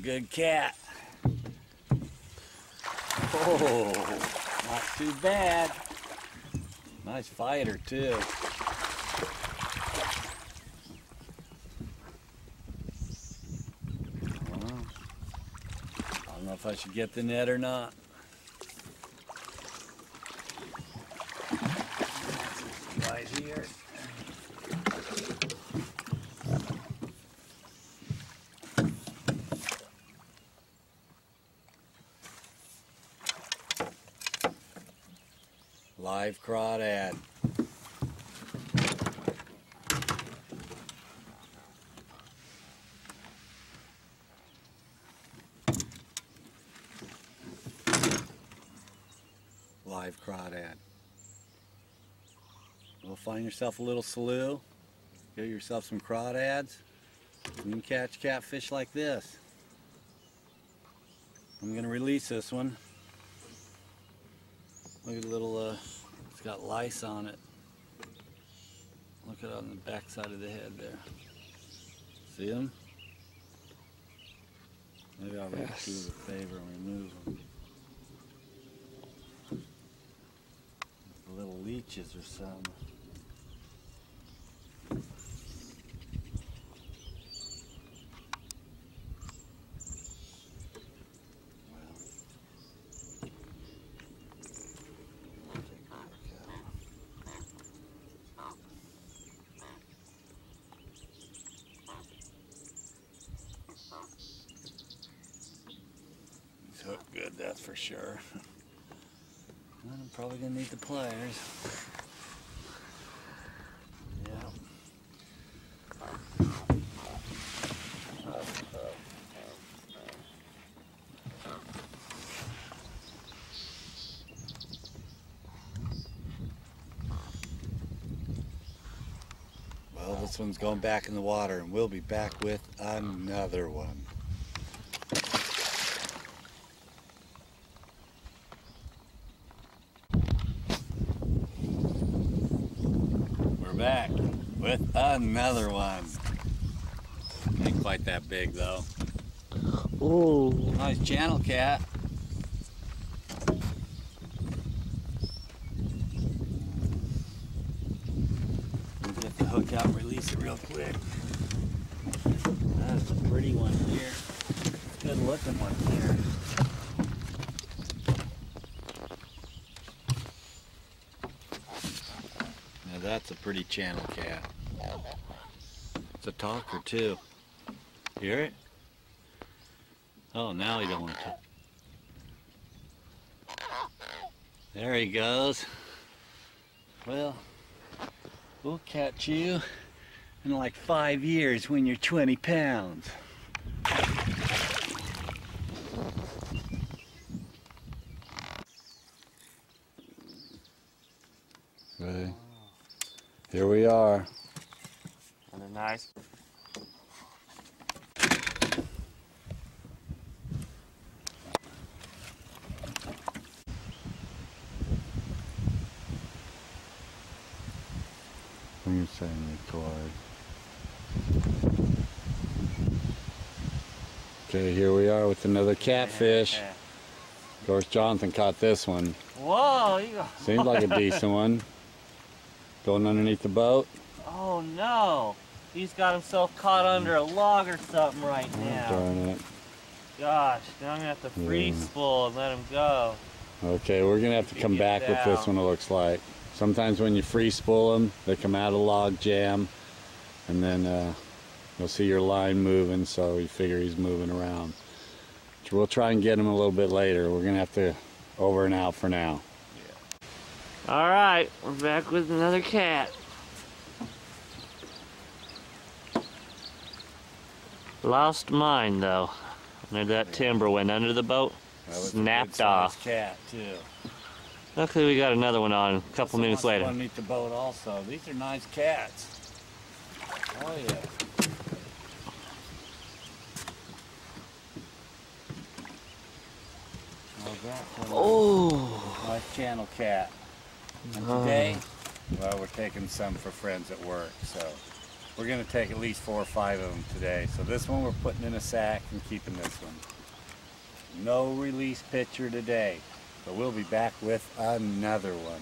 good cat. Oh, not too bad. Nice fighter too. I don't know if I should get the net or not. Right here. Live crawdad. Live crawdad. Well, find yourself a little slough. Get yourself some crawdads. and You can catch catfish like this. I'm gonna release this one. Look at the little, uh, it's got lice on it. Look at it on the back side of the head there. See them? Maybe I'll yes. do the favor and remove them. The little leeches or something. He's hooked good, that's for sure. I'm probably gonna need the pliers. Well, this one's going back in the water and we'll be back with another one. Back with another one. Ain't quite that big though. Oh. Nice channel cat. We'll get the hook out and release it real quick. That's a pretty one here. Good looking one here. That's a pretty channel cat. It's a talker too. You hear it? Oh, now he don't want to. There he goes. Well, we'll catch you in like five years when you're 20 pounds. Here we are. And a nice. Are you saying, record? Okay, here we are with another catfish. Of course, Jonathan caught this one. Whoa! You... Seems like a decent one. Going underneath the boat? Oh no! He's got himself caught under a log or something right oh, now. Darn it. Gosh, now I'm gonna have to free yeah. spool and let him go. Okay, we're gonna have to come back with this one it looks like. Sometimes when you free spool them, they come out of log jam and then uh, you'll see your line moving so you figure he's moving around. We'll try and get him a little bit later. We're gonna have to over and out for now. Alright, we're back with another cat. Lost mine though. Under that timber went under the boat, snapped off. cat too. Luckily we got another one on a couple minutes later. Underneath the boat also. These are nice cats. Oh yeah. Oh, nice channel cat. And oh. today, well, we're taking some for friends at work, so We're gonna take at least four or five of them today. So this one we're putting in a sack and keeping this one. No release picture today, but we'll be back with another one.